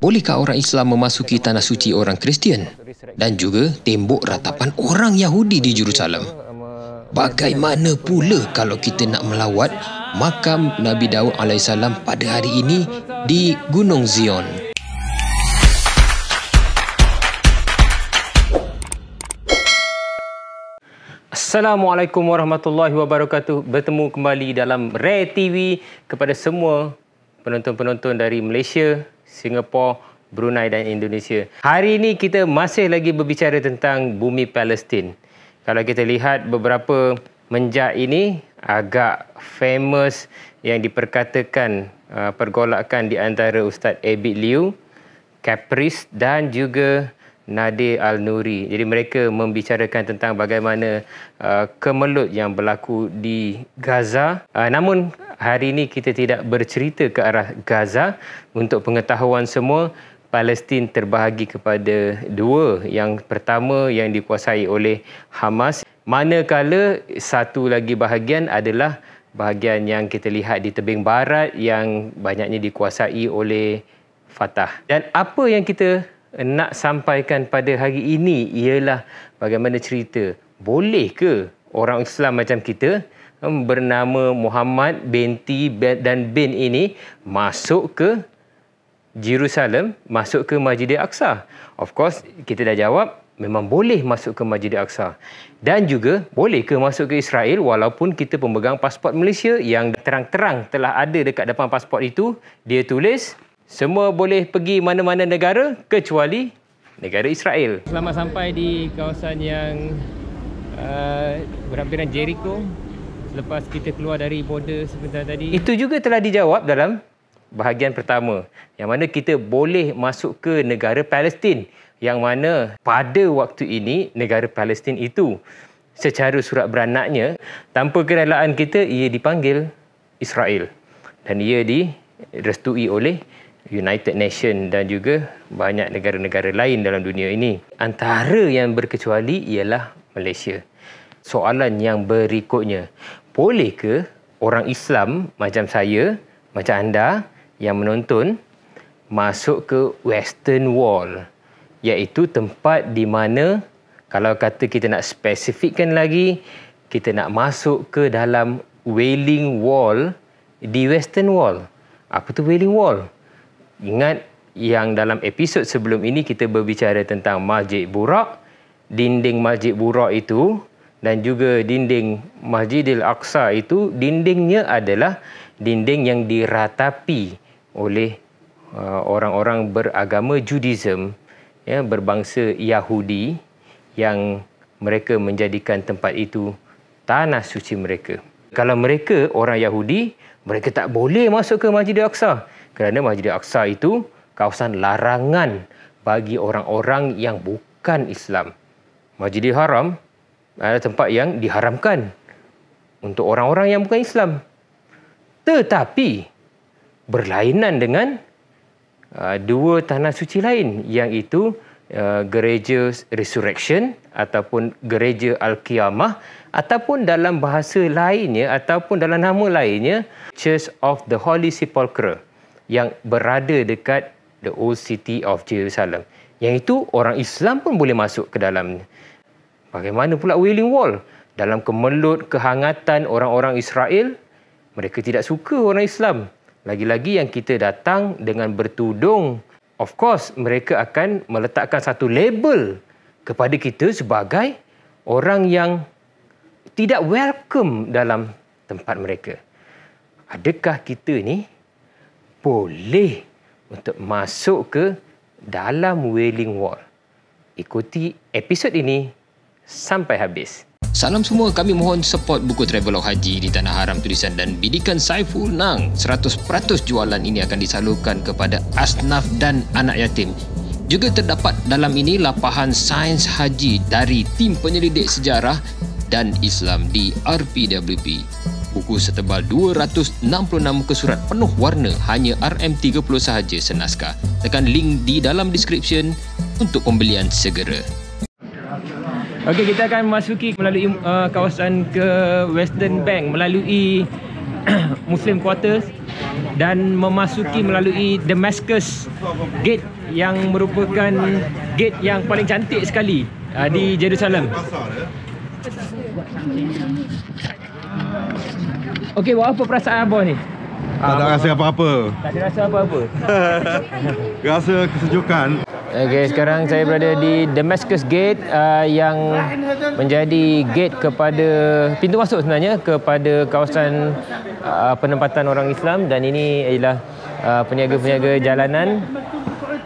Bolehkah orang Islam memasuki tanah suci orang Kristian dan juga tembok ratapan orang Yahudi di Jerusalem? Bagaimana pula kalau kita nak melawat makam Nabi Daud AS pada hari ini di Gunung Zion? Assalamualaikum warahmatullahi wabarakatuh. Bertemu kembali dalam Rare TV kepada semua penonton-penonton dari Malaysia, Singapura, Brunei dan Indonesia. Hari ini kita masih lagi berbicara tentang bumi Palestin. Kalau kita lihat beberapa menjak ini agak famous yang diperkatakan uh, pergolakan di antara Ustaz Abid Liu, Caprice dan juga Nadir Al-Nuri. Jadi mereka membicarakan tentang bagaimana uh, kemelut yang berlaku di Gaza. Uh, namun hari ini kita tidak bercerita ke arah Gaza. Untuk pengetahuan semua, Palestin terbahagi kepada dua. Yang pertama yang dikuasai oleh Hamas. Manakala satu lagi bahagian adalah bahagian yang kita lihat di tebing barat yang banyaknya dikuasai oleh Fatah. Dan apa yang kita nak sampaikan pada hari ini ialah bagaimana cerita boleh ke orang Islam macam kita bernama Muhammad binti dan bin ini masuk ke Jerusalem, masuk ke Masjid Al-Aqsa. Of course, kita dah jawab memang boleh masuk ke Masjid Al-Aqsa. Dan juga boleh ke masuk ke Israel walaupun kita pemegang pasport Malaysia yang terang-terang telah ada dekat depan pasport itu, dia tulis semua boleh pergi mana-mana negara kecuali negara Israel. Selamat sampai di kawasan yang uh, berhampiran Jericho selepas kita keluar dari border sebentar tadi. Itu juga telah dijawab dalam bahagian pertama yang mana kita boleh masuk ke negara Palestin yang mana pada waktu ini negara Palestin itu secara surat beranaknya tanpa kerelaan kita ia dipanggil Israel dan ia direstui oleh United Nation dan juga banyak negara-negara lain dalam dunia ini. Antara yang berkecuali ialah Malaysia. Soalan yang berikutnya, boleh ke orang Islam macam saya, macam anda yang menonton masuk ke Western Wall iaitu tempat di mana kalau kata kita nak spesifikkan lagi kita nak masuk ke dalam Wailing Wall di Western Wall. Apa tu Wailing Wall? Ingat yang dalam episod sebelum ini kita berbicara tentang Masjid Burak, dinding Masjid Burak itu dan juga dinding Masjidil Aqsa itu dindingnya adalah dinding yang diratapi oleh uh, orang-orang beragama Judaism ya berbangsa Yahudi yang mereka menjadikan tempat itu tanah suci mereka. Kalau mereka orang Yahudi, mereka tak boleh masuk ke Masjidil Aqsa kerana Masjid Al-Aqsa itu kawasan larangan bagi orang-orang yang bukan Islam. Masjidil Haram adalah tempat yang diharamkan untuk orang-orang yang bukan Islam. Tetapi berlainan dengan uh, dua tanah suci lain yang itu uh, gereja Resurrection ataupun gereja Al-Qiyamah ataupun dalam bahasa lainnya ataupun dalam nama lainnya Church of the Holy Sepulchre yang berada dekat the old city of Jerusalem. Yang itu orang Islam pun boleh masuk ke dalamnya. Bagaimana pula Wailing Wall? Dalam kemelut kehangatan orang-orang Israel, mereka tidak suka orang Islam. Lagi-lagi yang kita datang dengan bertudung, of course mereka akan meletakkan satu label kepada kita sebagai orang yang tidak welcome dalam tempat mereka. Adakah kita ni boleh untuk masuk ke dalam Wailing Wall. Ikuti episod ini sampai habis. Salam semua, kami mohon support buku Travelog Haji di Tanah Haram Tulisan dan Bidikan Saiful Nang. 100% jualan ini akan disalurkan kepada asnaf dan anak yatim. Juga terdapat dalam ini lapahan sains haji dari tim penyelidik sejarah dan Islam di RPWP buku setebal 266 muka surat penuh warna hanya RM30 sahaja senaskah. Tekan link di dalam description untuk pembelian segera. Okey, kita akan masuki melalui uh, kawasan ke Western Bank melalui Muslim Quarters dan memasuki melalui Damascus Gate yang merupakan gate yang paling cantik sekali uh, di Jerusalem. Okey, buat apa perasaan abah ni? Tak ada rasa apa-apa. Tak ada rasa apa-apa. Rasa kesejukan. Okey, sekarang saya berada di Damascus Gate uh, yang menjadi gate kepada pintu masuk sebenarnya kepada kawasan uh, penempatan orang Islam dan ini ialah uh, peniaga-peniaga jalanan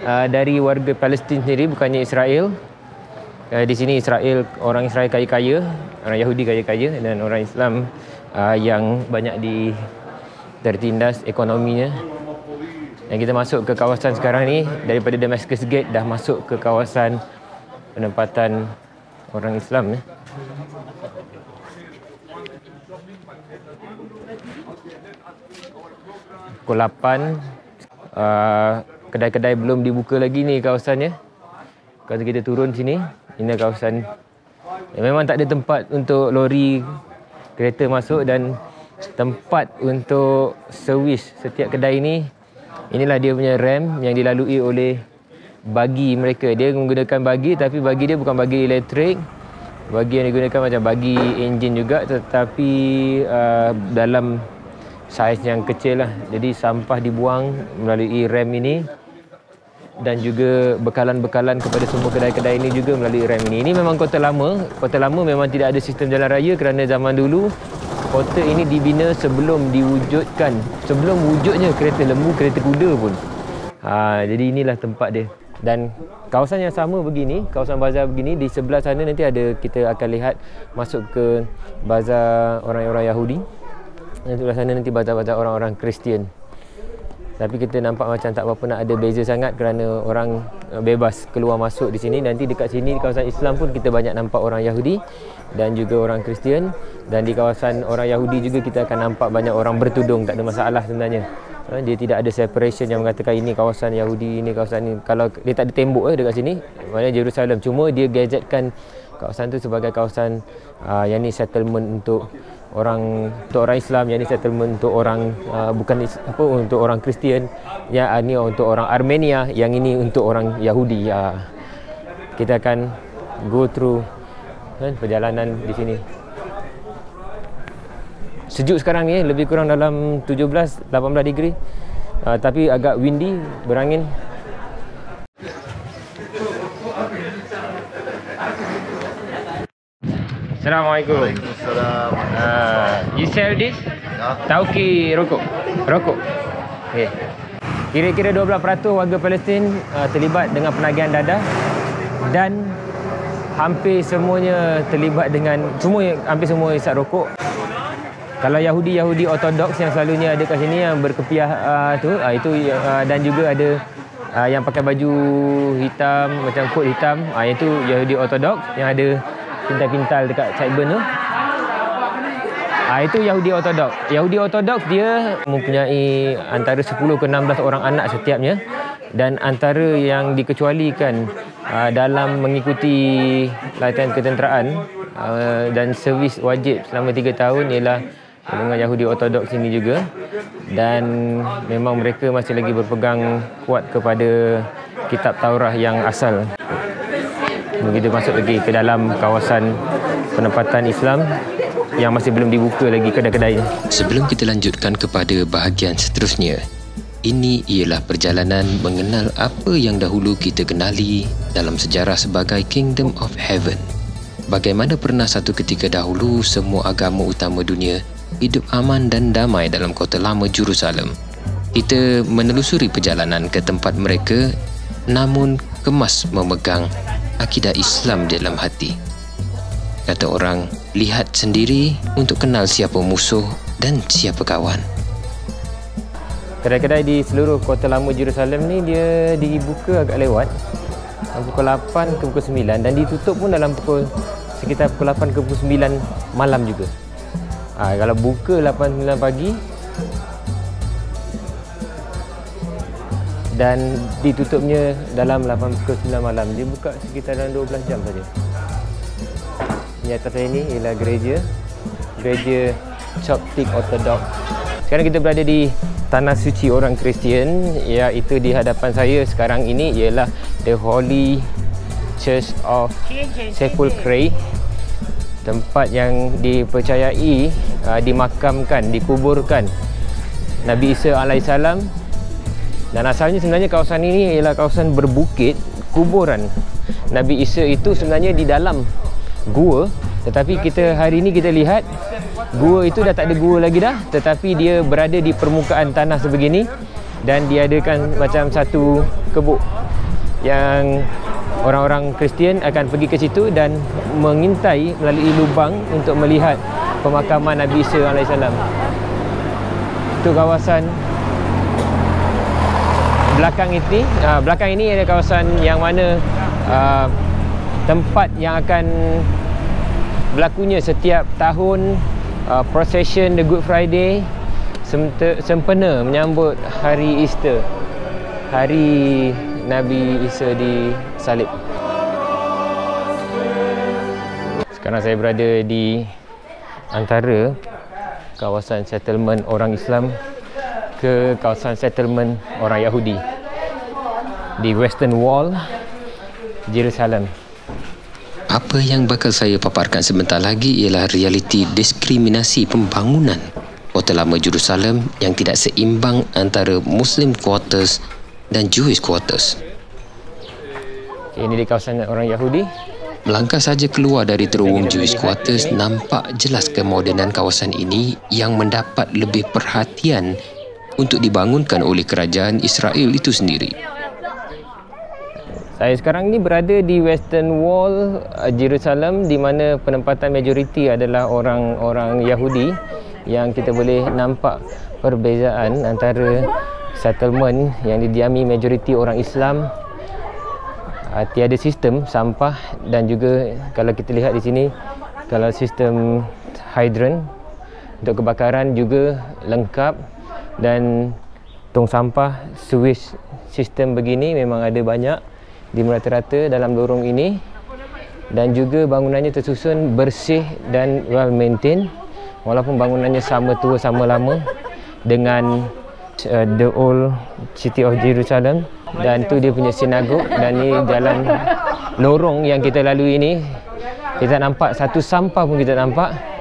uh, dari warga Palestin sendiri bukannya Israel. Uh, di sini Israel orang Israel kaya-kaya, orang Yahudi kaya-kaya dan orang Islam uh, yang banyak di tertindas ekonominya. Dan kita masuk ke kawasan sekarang ni daripada Damascus Gate dah masuk ke kawasan penempatan orang Islam ya. Pukul 8 uh, kedai-kedai belum dibuka lagi ni kawasannya. Kalau kita turun sini, ini kawasan memang tak ada tempat untuk lori kereta masuk dan tempat untuk servis setiap kedai ini inilah dia punya RAM yang dilalui oleh bagi mereka. Dia menggunakan bagi tapi bagi dia bukan bagi elektrik. Bagi yang digunakan macam bagi enjin juga tetapi uh, dalam saiz yang kecil lah. Jadi sampah dibuang melalui RAM ini dan juga bekalan-bekalan kepada semua kedai-kedai ini juga melalui RAM ini. Ini memang kota lama. Kota lama memang tidak ada sistem jalan raya kerana zaman dulu kota ini dibina sebelum diwujudkan sebelum wujudnya kereta lembu kereta kuda pun ha, jadi inilah tempat dia dan kawasan yang sama begini kawasan bazar begini di sebelah sana nanti ada kita akan lihat masuk ke bazar orang-orang Yahudi dan sebelah sana nanti bazar-bazar orang-orang Kristian tapi kita nampak macam tak apa nak ada beza sangat kerana orang uh, bebas keluar masuk di sini. Nanti dekat sini di kawasan Islam pun kita banyak nampak orang Yahudi dan juga orang Kristian. Dan di kawasan orang Yahudi juga kita akan nampak banyak orang bertudung. Tak ada masalah sebenarnya. Uh, dia tidak ada separation yang mengatakan ini kawasan Yahudi ini kawasan ini. Kalau dia tak ada tembok eh dekat sini maknanya Jerusalem. Cuma dia gadgetkan kawasan tu sebagai kawasan uh, yang ni settlement untuk orang untuk orang Islam yang ni settlement untuk orang uh, bukan apa untuk orang Kristian yang uh, ni untuk orang Armenia yang ini untuk orang Yahudi. Uh, kita akan go through kan perjalanan di sini. Sejuk sekarang ni lebih kurang dalam 17 18 degree. Uh, tapi agak windy berangin Assalamualaikum. Waalaikumsalam. Uh, you sell this? Ya. Tauki rokok. Rokok. Okay. Kira-kira 12% warga Palestin uh, terlibat dengan penagihan dadah dan hampir semuanya terlibat dengan semua hampir semua isap rokok. Kalau Yahudi Yahudi ortodoks yang selalunya ada kat sini yang berkepiah uh, tu uh, itu uh, dan juga ada uh, yang pakai baju hitam macam kot hitam uh, itu Yahudi ortodoks yang ada pintal-pintal dekat sideburn tu. Ah itu Yahudi Ortodok. Yahudi Ortodok dia mempunyai antara 10 ke 16 orang anak setiapnya dan antara yang dikecualikan uh, dalam mengikuti latihan ketenteraan uh, dan servis wajib selama 3 tahun ialah dengan Yahudi Ortodok sini juga dan memang mereka masih lagi berpegang kuat kepada kitab Taurah yang asal kita masuk lagi ke dalam kawasan penempatan Islam yang masih belum dibuka lagi kedai-kedai. Sebelum kita lanjutkan kepada bahagian seterusnya, ini ialah perjalanan mengenal apa yang dahulu kita kenali dalam sejarah sebagai Kingdom of Heaven. Bagaimana pernah satu ketika dahulu semua agama utama dunia hidup aman dan damai dalam kota lama Jerusalem. Kita menelusuri perjalanan ke tempat mereka namun kemas memegang akidah Islam dalam hati. Kata orang, lihat sendiri untuk kenal siapa musuh dan siapa kawan. Kedai-kedai di seluruh kota lama Jerusalem ni dia dibuka agak lewat pukul 8 ke pukul 9 dan ditutup pun dalam pukul sekitar pukul 8 ke pukul 9 malam juga. Ha, kalau buka 8 9 pagi dan ditutupnya dalam 8 pukul 9 malam. Dia buka sekitar dalam 12 jam saja. Di atas saya ini ialah gereja. Gereja Coptic Orthodox Sekarang kita berada di tanah suci orang Kristian iaitu di hadapan saya sekarang ini ialah The Holy Church of Sepulchre tempat yang dipercayai uh, dimakamkan, dikuburkan Nabi Isa alaihissalam dan asalnya sebenarnya kawasan ini ialah kawasan berbukit kuburan Nabi Isa itu sebenarnya di dalam gua tetapi kita hari ini kita lihat gua itu dah tak ada gua lagi dah tetapi dia berada di permukaan tanah sebegini dan diadakan macam satu kebuk yang orang-orang Kristian akan pergi ke situ dan mengintai melalui lubang untuk melihat pemakaman Nabi Isa alaihissalam. Itu kawasan belakang ini, uh, belakang ini ada kawasan yang mana uh, tempat yang akan berlakunya setiap tahun uh, procession the Good Friday sempena menyambut hari Easter. Hari Nabi Isa disalib sekarang saya berada di antara kawasan settlement orang Islam ke kawasan settlement orang Yahudi di Western Wall Jerusalem apa yang bakal saya paparkan sebentar lagi ialah realiti diskriminasi pembangunan kota lama Jerusalem yang tidak seimbang antara Muslim quarters dan Jewish quarters. Ini di kawasan orang Yahudi. Melangkah saja keluar dari terowong Jewish quarters nampak jelas kemodenan kawasan ini yang mendapat lebih perhatian untuk dibangunkan oleh kerajaan Israel itu sendiri. Saya sekarang ni berada di Western Wall uh, Jerusalem di mana penempatan majoriti adalah orang-orang Yahudi yang kita boleh nampak perbezaan antara settlement yang didiami majoriti orang Islam uh, tiada sistem sampah dan juga kalau kita lihat di sini kalau sistem hydrant untuk kebakaran juga lengkap dan tong sampah sewage sistem begini memang ada banyak di merata-rata dalam lorong ini. Dan juga bangunannya tersusun bersih dan well maintained. Walaupun bangunannya sama tua sama lama dengan uh, the old city of Jerusalem. Dan tu dia punya sinagog dan ni jalan lorong yang kita lalui ini. Kita nampak satu sampah pun kita nampak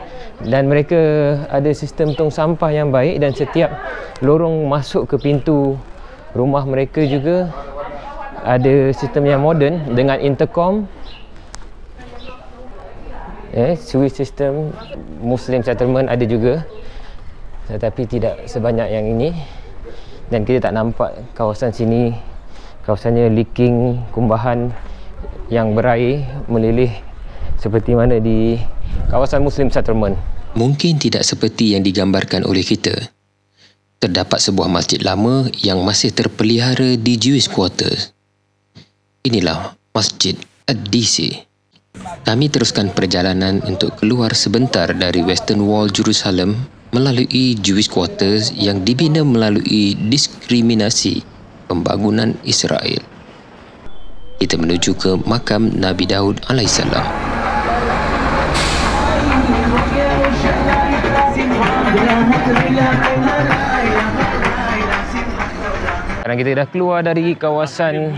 dan mereka ada sistem tong sampah yang baik dan setiap lorong masuk ke pintu rumah mereka juga ada sistem yang moden dengan intercom. Eh switch system muslim settlement ada juga tetapi tidak sebanyak yang ini. Dan kita tak nampak kawasan sini kawasannya leaking kumbahan yang berair melilih seperti mana di kawasan muslim settlement mungkin tidak seperti yang digambarkan oleh kita terdapat sebuah masjid lama yang masih terpelihara di Jewish quarters Inilah Masjid Ad-Disi. Kami teruskan perjalanan untuk keluar sebentar dari Western Wall Jerusalem melalui Jewish Quarters yang dibina melalui diskriminasi pembangunan Israel. Kita menuju ke makam Nabi Daud alaihissalam. Sekarang kita dah keluar dari kawasan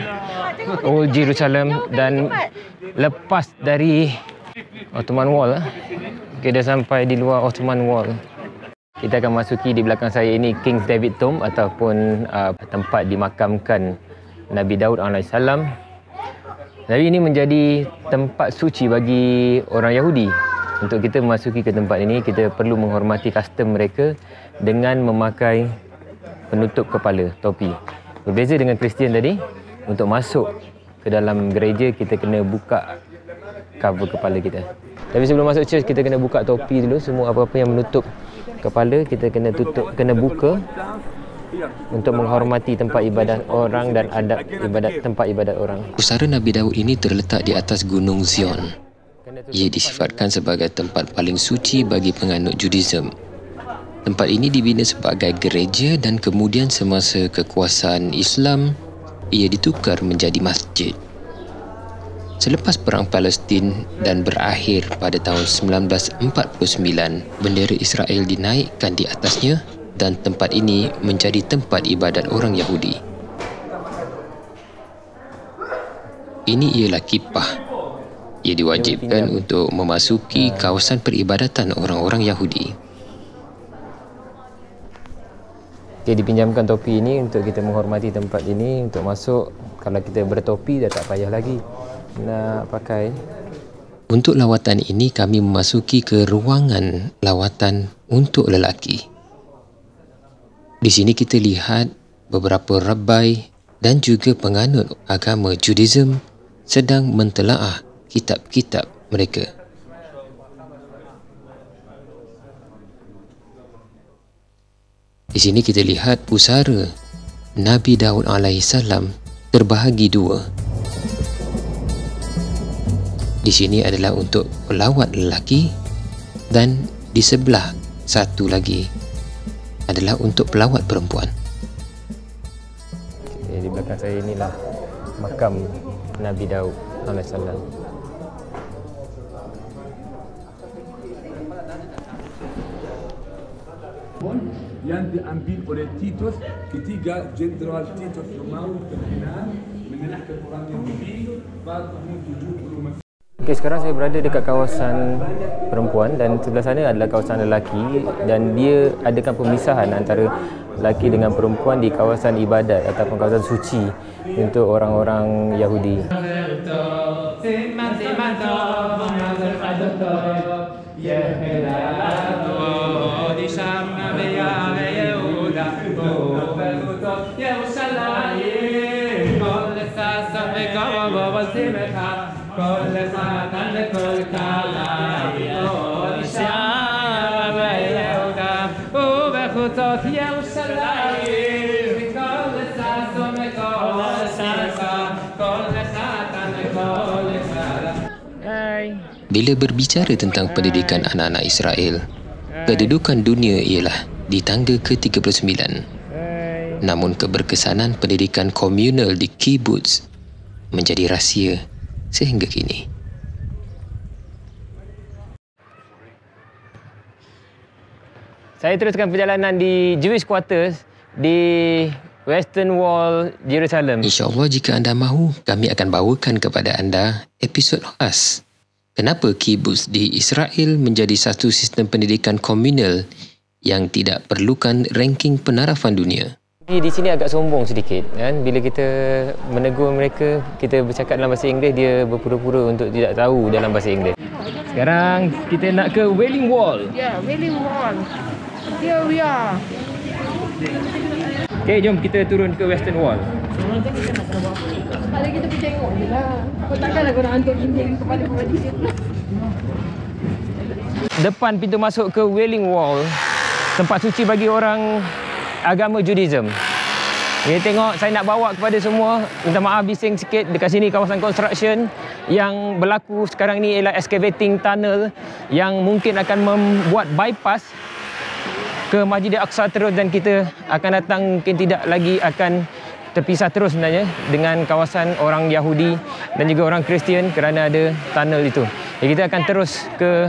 Old Jerusalem dan lepas dari Ottoman Wall kita sampai di luar Ottoman Wall. Kita akan masuki di belakang saya ini King's David Tomb ataupun uh, tempat dimakamkan Nabi Daud AS Jadi ini menjadi tempat suci bagi orang Yahudi untuk kita memasuki ke tempat ini kita perlu menghormati custom mereka dengan memakai penutup kepala topi berbeza dengan Kristian tadi untuk masuk ke dalam gereja kita kena buka cover kepala kita. Tapi sebelum masuk church kita kena buka topi dulu semua apa-apa yang menutup kepala kita kena tutup kena buka untuk menghormati tempat ibadat orang dan adab ibadat tempat ibadat orang. Pusara Nabi Daud ini terletak di atas Gunung Zion. Ia disifatkan sebagai tempat paling suci bagi penganut Judaism. Tempat ini dibina sebagai gereja dan kemudian semasa kekuasaan Islam ia ditukar menjadi masjid. Selepas Perang Palestin dan berakhir pada tahun 1949, bendera Israel dinaikkan di atasnya dan tempat ini menjadi tempat ibadat orang Yahudi. Ini ialah kipah. Ia diwajibkan untuk memasuki kawasan peribadatan orang-orang Yahudi. Dia dipinjamkan topi ini untuk kita menghormati tempat ini untuk masuk kalau kita bertopi dah tak payah lagi nak pakai Untuk lawatan ini kami memasuki ke ruangan lawatan untuk lelaki. Di sini kita lihat beberapa rabbai dan juga penganut agama Judaism sedang mentelaah kitab-kitab mereka. Di sini kita lihat pusara Nabi Daud alaihissalam terbahagi dua. Di sini adalah untuk pelawat lelaki dan di sebelah satu lagi adalah untuk pelawat perempuan. di belakang saya inilah makam Nabi Daud alaihissalam yang diambil oleh Titus ketika Jenderal Titus Romawi terkenal mengalahkan orang Yahudi pada tahun 70 Masehi. Okay, sekarang saya berada dekat kawasan perempuan dan sebelah sana adalah kawasan lelaki dan dia adakan pemisahan antara lelaki dengan perempuan di kawasan ibadat ataupun kawasan suci untuk orang-orang Yahudi. Bila berbicara tentang pendidikan anak-anak Israel, kedudukan dunia ialah di tangga ke-39. Namun keberkesanan pendidikan komunal di kibbutz menjadi rahsia sehingga kini. Saya teruskan perjalanan di Jewish Quarters di Western Wall, Jerusalem. InsyaAllah jika anda mahu, kami akan bawakan kepada anda episod khas. Kenapa kibbutz di Israel menjadi satu sistem pendidikan komunal yang tidak perlukan ranking penarafan dunia? Di, di sini agak sombong sedikit kan bila kita menegur mereka kita bercakap dalam bahasa Inggeris dia berpura-pura untuk tidak tahu dalam bahasa Inggeris. Sekarang kita nak ke Wailing Wall. Yeah, really warm. Here we are. Okey, jom kita turun ke Western Wall. Kepala kita pergi tengok je lah. Kau takkanlah nak hantar jinjing kepala kau di situ. Depan pintu masuk ke Wailing Wall, tempat suci bagi orang agama Judaism. Kita tengok saya nak bawa kepada semua minta maaf bising sikit dekat sini kawasan construction yang berlaku sekarang ni ialah excavating tunnel yang mungkin akan membuat bypass ke Masjid Al-Aqsa terus dan kita akan datang mungkin tidak lagi akan terpisah terus sebenarnya dengan kawasan orang Yahudi dan juga orang Kristian kerana ada tunnel itu. Jadi kita akan terus ke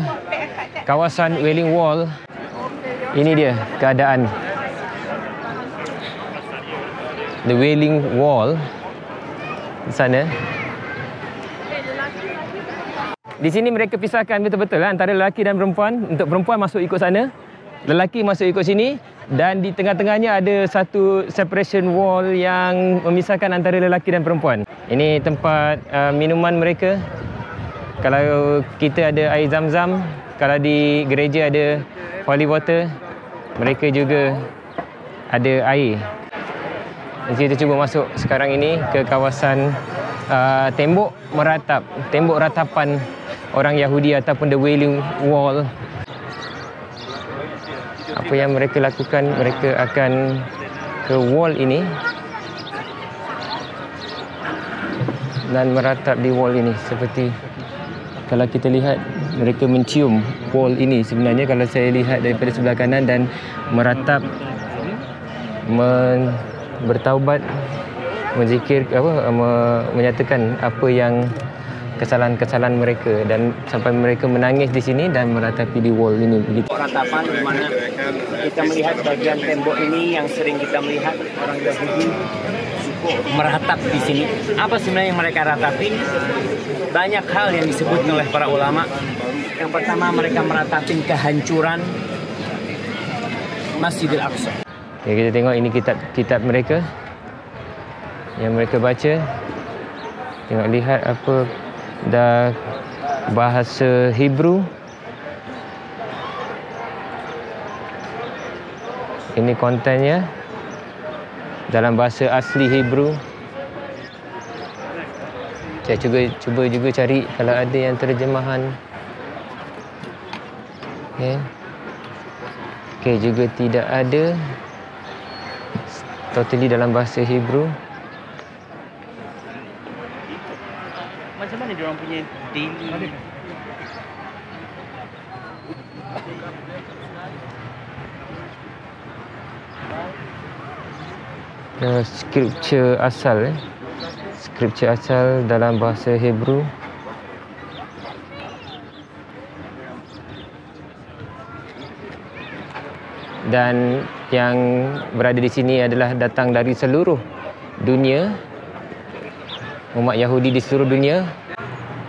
kawasan Wailing Wall. Ini dia keadaan The Wailing Wall di sana. Di sini mereka pisahkan betul-betul lah antara lelaki dan perempuan. Untuk perempuan masuk ikut sana, lelaki masuk ikut sini dan di tengah-tengahnya ada satu separation wall yang memisahkan antara lelaki dan perempuan. Ini tempat uh, minuman mereka. Kalau kita ada air zam-zam, kalau di gereja ada holy water, mereka juga ada air. Jadi kita cuba masuk sekarang ini ke kawasan uh, tembok meratap, tembok ratapan orang Yahudi ataupun the Wailing Wall apa yang mereka lakukan mereka akan ke wall ini dan meratap di wall ini. Seperti kalau kita lihat mereka mencium wall ini sebenarnya kalau saya lihat daripada sebelah kanan dan meratap men, bertaubat menzikir apa me, menyatakan apa yang kesalahan-kesalahan mereka dan sampai mereka menangis di sini dan meratapi di wall ini begitu. ratapan di mana kita melihat bagian tembok ini yang sering kita melihat orang Yahudi meratap di sini. Apa sebenarnya yang mereka ratapi? Banyak hal yang disebut oleh para ulama. Yang pertama mereka meratapin kehancuran Masjidil Aqsa. Okay, kita tengok ini kitab-kitab mereka yang mereka baca. Tengok lihat apa dah bahasa Hebrew. Ini kontennya dalam bahasa asli Hebrew. Saya cuba cuba juga cari kalau ada yang terjemahan. Okey. Okey juga tidak ada totally dalam bahasa Hebrew. Macam mana dia orang punya daily uh, scripture asal eh. Scripture asal dalam bahasa Hebrew. Dan yang berada di sini adalah datang dari seluruh dunia. Umat Yahudi di seluruh dunia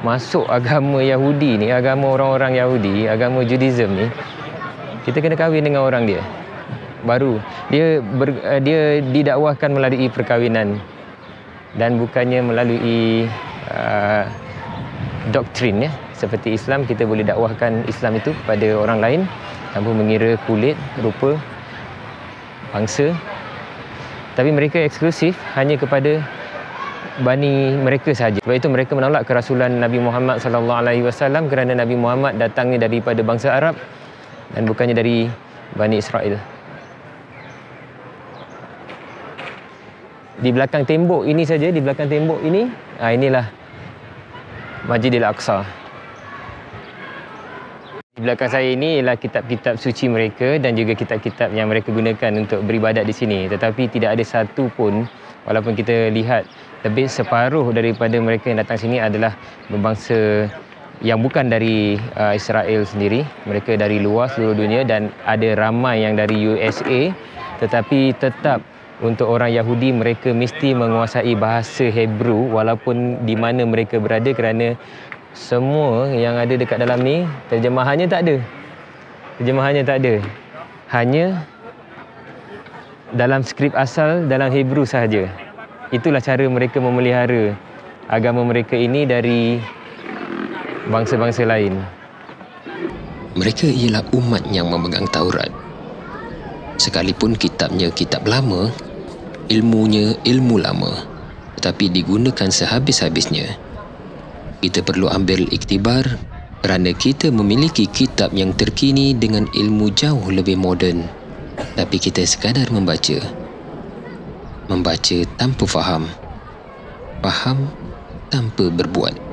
masuk agama Yahudi ni, agama orang-orang Yahudi, agama Judaism ni. Kita kena kahwin dengan orang dia baru dia ber, uh, dia didakwahkan melalui perkahwinan dan bukannya melalui uh, doktrin ya seperti Islam kita boleh dakwahkan Islam itu kepada orang lain tanpa mengira kulit rupa bangsa tapi mereka eksklusif hanya kepada bani mereka sahaja. Sebab itu mereka menolak kerasulan Nabi Muhammad sallallahu alaihi wasallam kerana Nabi Muhammad datangnya daripada bangsa Arab dan bukannya dari Bani Israel. di belakang tembok ini saja di belakang tembok ini ah inilah Masjidil Aqsa di belakang saya ini ialah kitab-kitab suci mereka dan juga kitab-kitab yang mereka gunakan untuk beribadat di sini. Tetapi tidak ada satu pun walaupun kita lihat lebih separuh daripada mereka yang datang sini adalah berbangsa yang bukan dari uh, Israel sendiri. Mereka dari luar seluruh dunia dan ada ramai yang dari USA tetapi tetap untuk orang Yahudi mereka mesti menguasai bahasa Hebrew walaupun di mana mereka berada kerana semua yang ada dekat dalam ni terjemahannya tak ada. Terjemahannya tak ada. Hanya dalam skrip asal dalam Hebrew sahaja. Itulah cara mereka memelihara agama mereka ini dari bangsa-bangsa lain. Mereka ialah umat yang memegang Taurat. Sekalipun kitabnya kitab lama, ilmunya ilmu lama tetapi digunakan sehabis-habisnya. Kita perlu ambil iktibar kerana kita memiliki kitab yang terkini dengan ilmu jauh lebih moden tapi kita sekadar membaca. Membaca tanpa faham. Faham tanpa berbuat.